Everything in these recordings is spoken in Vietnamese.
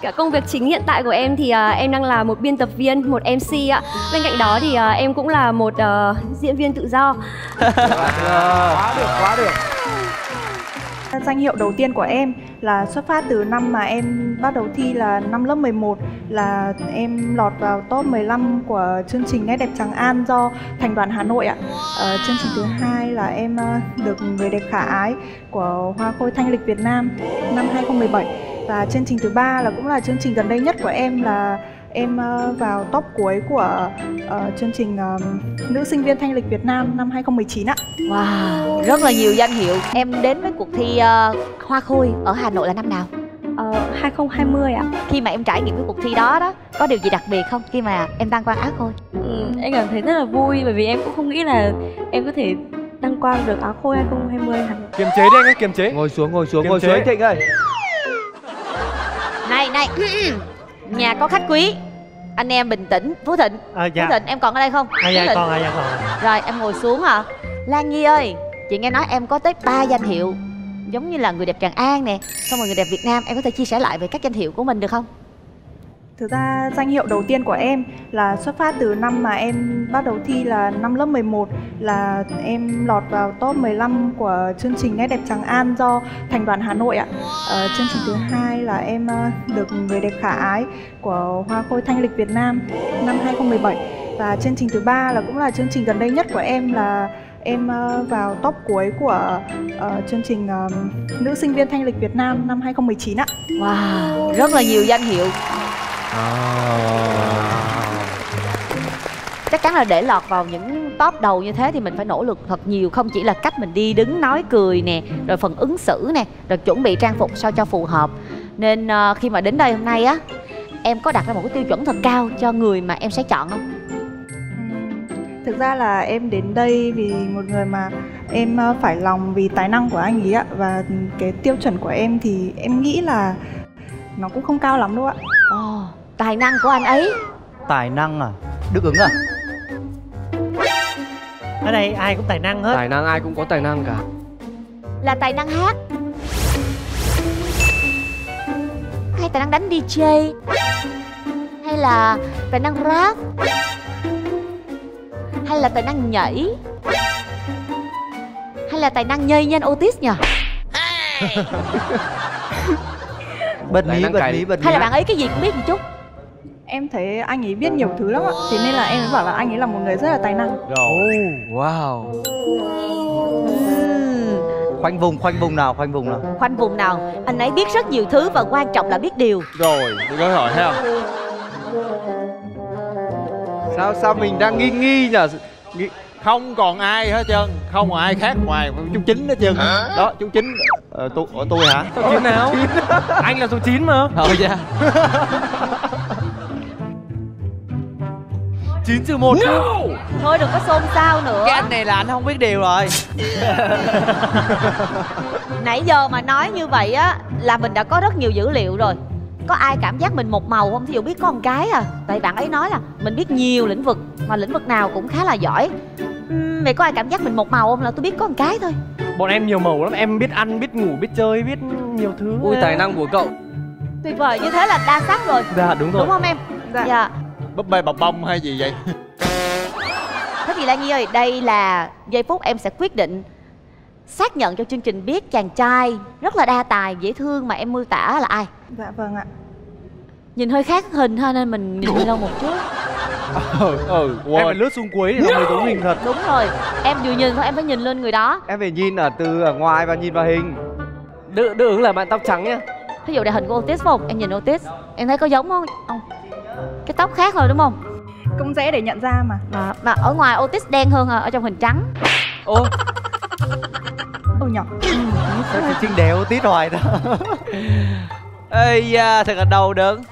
Cả công việc chính hiện tại của em thì uh, em đang là một biên tập viên, một MC ạ. Bên cạnh đó thì uh, em cũng là một uh, diễn viên tự do. quá được quá được Danh hiệu đầu tiên của em là xuất phát từ năm mà em bắt đầu thi là năm lớp 11 là em lọt vào top 15 của chương trình Nét đẹp Tràng An do Thành đoàn Hà Nội ạ. Ờ, chương trình thứ hai là em ờ, được người đẹp khả ái của Hoa Khôi Thanh lịch Việt Nam năm 2017 và chương trình thứ ba là cũng là chương trình gần đây nhất của em là em ờ, vào top cuối của ờ, chương trình ờ, nữ sinh viên thanh lịch Việt Nam năm 2019 ạ. Wow, rất là nhiều danh hiệu. Em đến với cuộc thi ờ, Hoa Khôi ở Hà Nội là năm nào? Ờ, 2020 ạ. Khi mà em trải nghiệm cái cuộc thi đó đó, có điều gì đặc biệt không khi mà em đăng quang áo khôi? Ừ, em cảm thấy rất là vui bởi vì em cũng không nghĩ là em có thể đăng quang được áo khôi 2020 Hà Nội. kiềm chế đi anh ơi kiềm chế ngồi xuống ngồi xuống Kiềm ngồi chế. xuống anh thịnh ơi Này này, nhà có khách quý. Anh em bình tĩnh, Phú Thịnh. À, dạ. Phú Thịnh em còn ở đây không? À, Phú dạ Thịnh. còn, à, dạ còn. Rồi em ngồi xuống hả? Lan Nhi ơi, chị nghe nói em có tới 3 danh hiệu giống như là người đẹp Tràng An nè, xong rồi người đẹp Việt Nam, em có thể chia sẻ lại về các danh hiệu của mình được không? Thực ra danh hiệu đầu tiên của em là xuất phát từ năm mà em bắt đầu thi là năm lớp 11 là em lọt vào top 15 của chương trình Nét đẹp Tràng An do Thành đoàn Hà Nội ạ. Ờ, chương trình thứ hai là em ờ, được người đẹp khả ái của Hoa Khôi Thanh lịch Việt Nam năm 2017 và chương trình thứ ba là cũng là chương trình gần đây nhất của em là em ờ, vào top cuối của uh, chương trình uh, nữ sinh viên thanh lịch Việt Nam năm 2019 ạ. Wow, rất là nhiều danh hiệu. Chắc chắn là để lọt vào những top đầu như thế thì mình phải nỗ lực thật nhiều Không chỉ là cách mình đi đứng nói cười nè Rồi phần ứng xử nè Rồi chuẩn bị trang phục sao cho phù hợp. Nên uh, khi mà đến đây hôm nay á Em có đặt ra một cái tiêu chuẩn thật cao cho người mà em sẽ chọn không? Thực ra là em đến đây vì một người mà em ờ, phải lòng vì tài năng của anh ấy ạ Và cái tiêu chuẩn của em thì em nghĩ là nó cũng không cao lắm đâu ạ tài năng của anh ấy. Tài năng à? Đức ứng à? Ở đây ai cũng tài năng hết. tài năng ai cũng có tài năng cả. Là tài năng hát. Hay tài năng đánh DJ Hay là tài năng rap. Hay là tài năng nhảy. Hay là tài năng nhây nhanh Otis nhỉ? Bật mí bật mí bật mí Hay là bạn ấy cái gì cũng biết một chút Em thấy anh ấy biết nhiều thứ lắm ạ. Thế nên là em mới bảo là anh ấy là một người rất là tài năng. Rồi. Wow. Ừm, khoanh vùng khoanh vùng nào khoanh vùng nào? Khoanh vùng nào. Anh ấy biết rất nhiều thứ và quan trọng là biết điều. Rồi, được rồi thấy không? Sao sao mình đang nghi nghi nhờ? Nghi... Không còn ai hết trơn. Không còn ai khác ngoài chú Chính hết trơn. Đó, chú Chính. Ờ, tôi, ở tôi hả? số chín nào? Anh là số 9 mà. Ờ dạ chín trừ một chứ Thôi đừng có xôn xao nữa. Cái anh này là anh không biết điều rồi. Nãy giờ mà nói như vậy á Là mình đã có rất nhiều dữ liệu rồi. Có ai cảm giác mình một màu không? Thí dụ biết có một cái à. Tại bạn ấy nói là mình biết nhiều lĩnh vực Mà lĩnh vực nào cũng khá là giỏi. Uhm, Vậy có ai cảm giác mình một màu không? Là tôi biết có một cái thôi. Bọn em nhiều màu lắm. Em biết ăn biết ngủ biết chơi biết nhiều thứ. Ui tài năng của cậu. Tuyệt vời, như thế là đa sắc rồi. Dạ đúng rồi. Đúng không em? Dạ. dạ Búp bê bọc bông hay gì vậy? Thế thì Lan Nhi ơi, đây là giây phút em sẽ quyết định Xác nhận cho chương trình biết chàng trai. Rất là đa tài, dễ thương mà em mưu tả là ai? Dạ vâng ạ. Nhìn hơi khác hình ha nên mình nhìn lâu một chút. Ừ, ừ, em phải lướt xuống cuối thì nó mới giống hình thật. Đúng rồi, em vừa nhìn thôi em phải nhìn lên người đó. Em phải nhìn ở từ ở ngoài và nhìn vào hình. Đức, Đức ứng là bạn tóc trắng nhá. Thí dụ đây hình của Otis không? Em nhìn Otis Em thấy có giống không? không? Cái tóc khác thôi đúng không? Cũng dễ để nhận ra mà. Mà, mà ở ngoài Otis đen hơn à, ở trong hình trắng. Ô. Ồ nhỏ. Chị Trinh đéo tít hoài đó ây da thật là đầu đớn.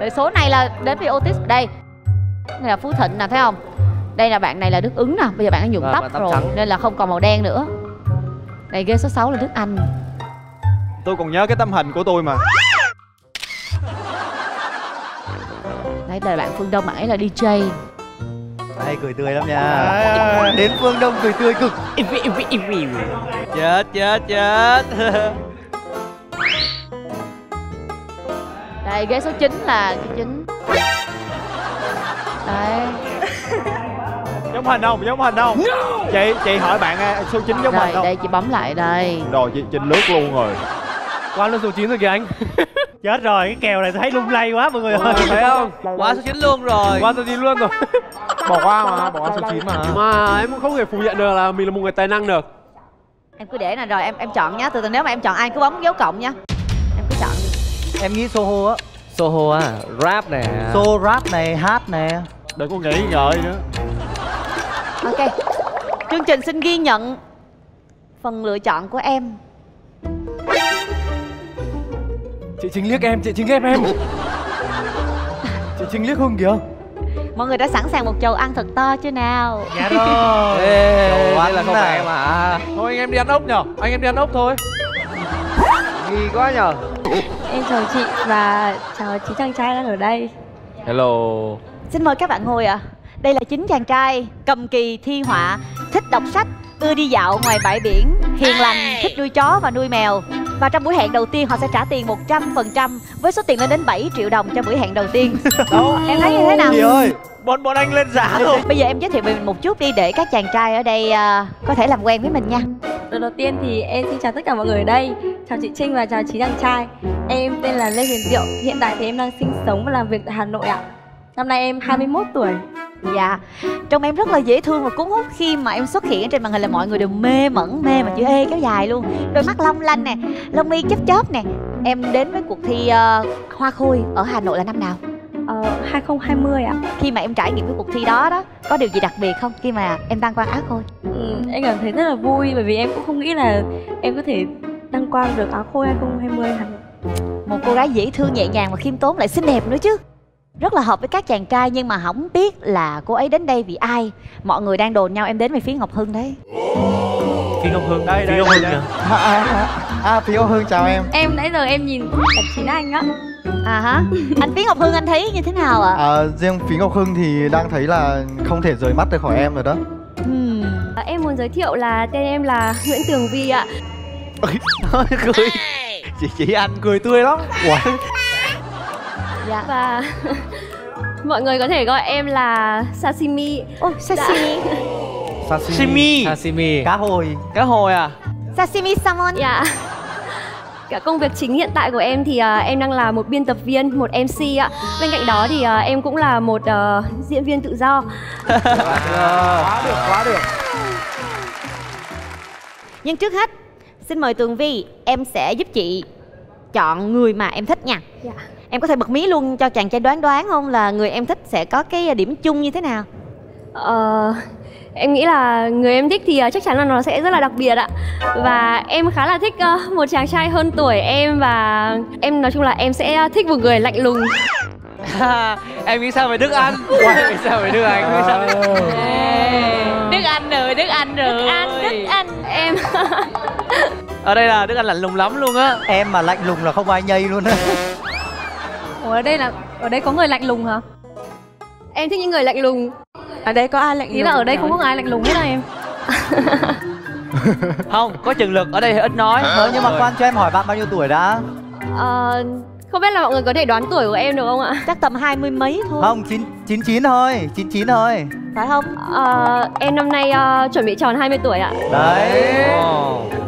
Rồi số này là đến với Otis. Đây. Đây là Phú Thịnh nè thấy không? Đây là bạn này là Đức ứng nè. Bây giờ bạn đã nhuộm tóc, tóc rồi trắng. Nên là không còn màu đen nữa. Đây ghế số 6 là Đức Anh. Tôi còn nhớ cái tấm hình của tôi mà Đây là bạn Phương Đông bạn ấy là DJ hay cười tươi lắm nha. Đến phương đông cười tươi cực. Chết chết chết. Đây ghế số 9 là số 9 đây giống hình không? Giống hình không? Chị chị hỏi bạn à, số 9 giống rồi hình không? đây chị bấm lại đây. Rồi chị trình lướt luôn rồi. Qua lên số 9 rồi kìa anh chết rồi cái kèo này thấy lung lay quá mọi người ơi. Thấy không? Quá số 9 luôn rồi. Qua số 9 luôn rồi. Bỏ qua mà bỏ qua số 9 mà. Mà em cũng không thể phủ nhận được là mình là một người tài năng được. Em cứ để nè rồi em em chọn nhá. Từ từ nếu mà em chọn ai cứ bấm dấu cộng nha. Em cứ chọn đi. Em nghĩ soho á. Soho à Rap nè. So rap này hát nè. Đừng có nghĩ ngợi nữa. Ok. Chương trình xin ghi nhận phần lựa chọn của em Chị chính liếc em, chị chính liếc em. Chị chính liếc Hưng kìa. Mọi người đã sẵn sàng một chầu ăn thật to chưa nào? Dạ rồi. Ê, Đồ đây ăn là không phải em à. Thôi anh em đi ăn ốc nhở. Anh em đi ăn ốc thôi. Nghi quá nhờ Em chào chị và chào chị chàng trai đang ở đây. Hello. Xin mời các bạn ngồi ạ. Đây là chính chàng trai cầm kỳ thi họa thích đọc sách ưa đi dạo ngoài bãi biển hiền lành thích nuôi chó và nuôi mèo và trong buổi hẹn đầu tiên họ sẽ trả tiền 100% với số tiền lên đến 7 triệu đồng cho buổi hẹn đầu tiên. Đâu em thấy như thế nào? Chị ơi bọn bọn anh lên giá rồi. Bây giờ em giới thiệu về mình một chút đi để các chàng trai ở đây à, có thể làm quen với mình nha. Lần đầu tiên thì em xin chào tất cả mọi người ở đây. Chào chị Trinh và chào chị chàng trai. Em tên là Lê Huyền Diệu. Hiện tại thì em đang sinh sống và làm việc tại Hà Nội ạ. Năm nay em 21 tuổi Dạ. Trông em rất là dễ thương và cuốn hút khi mà em xuất hiện trên màn hình là mọi người đều mê mẩn mê mà chữ E kéo dài luôn. Đôi mắt long lanh nè, lông mi chớp chớp nè. Em đến với cuộc thi ờ, Hoa Khôi ở Hà Nội là năm nào? ờ, 2020 ạ. Khi mà em trải nghiệm cái cuộc thi đó đó Có điều gì đặc biệt không khi mà em đăng quang áo khôi? ừ, Em cảm thấy rất là vui bởi vì em cũng không nghĩ là em có thể đăng quang được áo khôi 2020 Hà Nội Một cô gái dễ thương nhẹ nhàng và khiêm tốn lại xinh đẹp nữa chứ rất là hợp với các chàng trai nhưng mà không biết là cô ấy đến đây vì ai. Mọi người đang đồn nhau em đến vì phía ngọc hưng đấy. Phi công hương. Đây, phi hương đây. kìa. À, à, à, à phía hương chào em. Em nãy giờ em nhìn cả chín anh á. À hả? Anh phía ngọc hưng anh thấy như thế nào ạ? À, riêng phí Ngọc Hưng thì đang thấy là không thể rời mắt ra khỏi em rồi đó. Hmm. À, Em muốn giới thiệu là tên em là Nguyễn Tường Vi ạ. Cười. Chị chị anh cười tươi lắm dạ. Và mọi người có thể gọi em là Sashimi. Ôi sashimi. Simi Sashimi. Cá hồi. Cá hồi à? Sashimi salmon. Dạ. Cả công việc chính hiện tại của em thì à, em đang là một biên tập viên, một MC ạ. Bên cạnh đó thì à, em cũng là một à, diễn viên tự do. Quá được quá được. Nhưng trước hết xin mời tường vi em sẽ giúp chị chọn người mà em thích nha. Dạ. em có thể bật mí luôn cho chàng trai đoán đoán không là người em thích sẽ có cái điểm chung như thế nào? Ờ, Em nghĩ là người em thích thì à, chắc chắn là nó sẽ rất là đặc biệt ạ. Và em khá là thích à, một chàng trai hơn tuổi em Và em nói chung là em sẽ thích một người lạnh lùng. Em nghĩ sao về đức anh? Nghĩ sao về Đức Anh? Nghĩ sao đức anh rồi đức anh rồi đức anh đức anh. Em ở đây là đức anh lạnh lùng lắm luôn á em mà lạnh lùng là không ai nhây luôn á Ủa ở đây là ở đây có người lạnh lùng hả? Em thích những người lạnh lùng. Ở đây có ai lạnh lùng? Ý là ở đây không có ai lạnh lùng hết à em. không có chừng lực ở đây thì ít nói ờ nhưng mà khoan cho em hỏi bạn bao nhiêu tuổi đã Ờ, không biết là mọi người có thể đoán tuổi của em được không ạ? chắc tầm hai mươi mấy thôi. Không chín chín chín thôi chín chín thôi. Phải không? Ờ, em năm nay ờ, chuẩn bị tròn 20 tuổi ạ. đấy.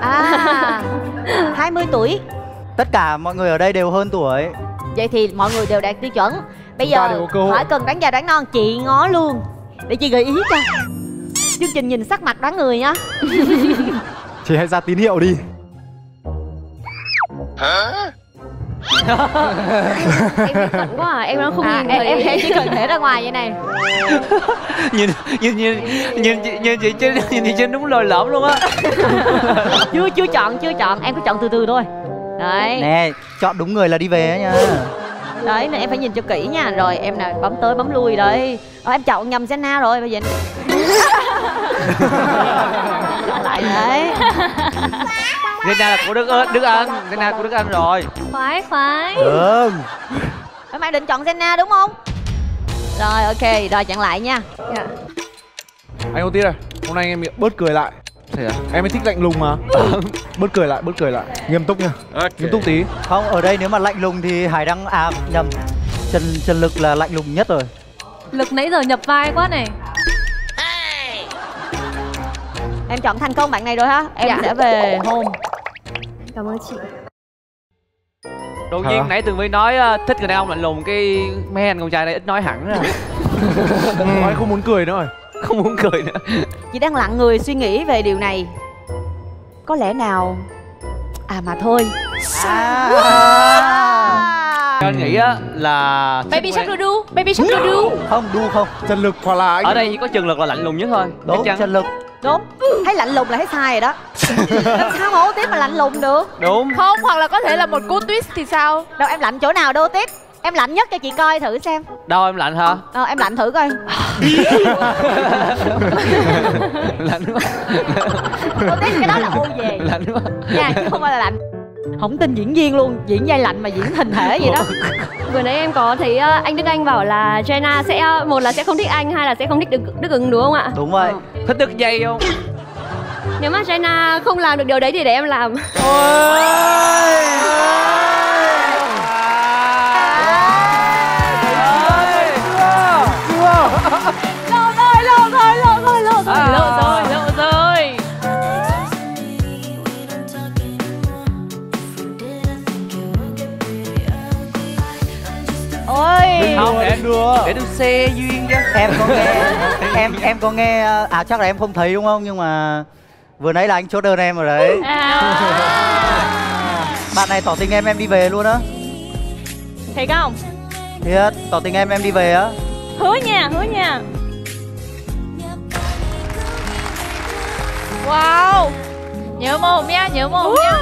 À 20 tuổi. Tất cả mọi người ở đây đều hơn tuổi. Vậy thì mọi người đều đạt tiêu chuẩn. Bây giờ hỏi cần đoán già đoán non chị ngó luôn. Để chị gợi ý cho. Chương trình nhìn sắc mặt đoán người nhá. Chị hãy ra tín hiệu đi Em cận quá à, em đang không à, nhìn em, thấy. em, em chỉ cần thể ra ngoài vậy này. Nhìn nhìn nhìn nhìn chị nhìn chị trên nhìn chị trên đúng lồi lõm luôn á. Chưa chưa chọn chưa chọn. Em cứ chọn từ từ thôi. Đấy. Nè chọn đúng người là đi về á nha. Đấy nên em phải nhìn cho kỹ nha. Rồi em nào bấm tới bấm lui đấy. Ờ, em chọn nhầm Senna rồi bây giờ lại đấy. Zena là của đức Ơ- đức anh Zena của đức anh rồi? Khoái khoái. được. Em đang định chọn Senna đúng không? Rồi ok rồi chặn lại nha. Dạ. anh Ô Tiết ơi hôm nay em bớt cười lại. Thế à? Em ấy thích lạnh lùng mà. Bớt cười lại, bớt cười lại. Nghiêm túc nha. Nghiêm túc tí. Không, ở đây nếu mà lạnh lùng thì Hải Đăng à nhầm. Trần Trần Lực là lạnh lùng nhất rồi. Lực nãy giờ nhập vai quá này em chọn thành công bạn này rồi ha. Em Dạ. sẽ về hôn. Cảm ơn chị. Đột Hả? nhiên nãy Tường Vi nói ờ, thích người đàn ông lạnh lùng cái mấy anh con trai này ít nói hẳn ra Nói không muốn cười nữa rồi. Không muốn cười nữa. Chị đang lặng người suy nghĩ về điều này. Có lẽ nào? À mà thôi. Anh nghĩ á là Baby shark đu đu. Baby shark đu đu. Không, đu không. Trần Lực hoặc là anh Ở đây chỉ có Trần Lực là lạnh lùng nhất thôi. Đúng. Trần Lực. Đúng. Thấy lạnh lùng là thấy sai rồi đó. Làm sao mà ô tiếp mà lạnh lùng được? Đúng. Không hoặc là có thể là một cú twist thì sao? Đâu em lạnh chỗ nào đâu tiếp. Em lạnh nhất cho chị coi thử xem. Đâu em lạnh hả? ờ, em lạnh thử coi. Lạnh quá. Ô tiếp cái đó là ô về. Lạnh quá. Nha chứ không phải là lạnh không tin diễn viên luôn diễn vai lạnh mà diễn hình thể vậy đó. Vừa nãy em có thấy ờ, anh Đức Anh bảo là Jenna sẽ ờ, một là sẽ không thích anh hai là sẽ không thích Đức, Đức ứng đúng không ạ? Đúng vậy. Thích đứt dây không? nếu mà Jenna không làm được điều đấy thì để em làm. Lộ Không để Để tôi xe duyên chứ Em có nghe em em có nghe à chắc là em không thấy đúng không? Nhưng mà vừa nãy là anh chốt đơn em rồi đấy. à, Bạn này tỏ tình em em đi về luôn á. Thiệt không Thiệt, tỏ tình em em đi về á. Hứa nha hứa nha Wow Nhớ mồm nha nhớ mồm nha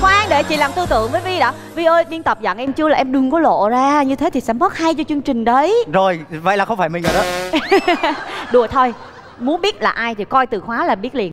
khoan để chị làm tư tưởng với vi đã. Vi ơi biên tập dặn em chưa là em đừng có lộ ra. Như thế thì sẽ mất hay cho chương trình đấy. Rồi, vậy là không phải mình rồi đó. đùa thôi. Muốn biết là ai thì coi từ khóa là biết liền